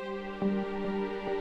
Música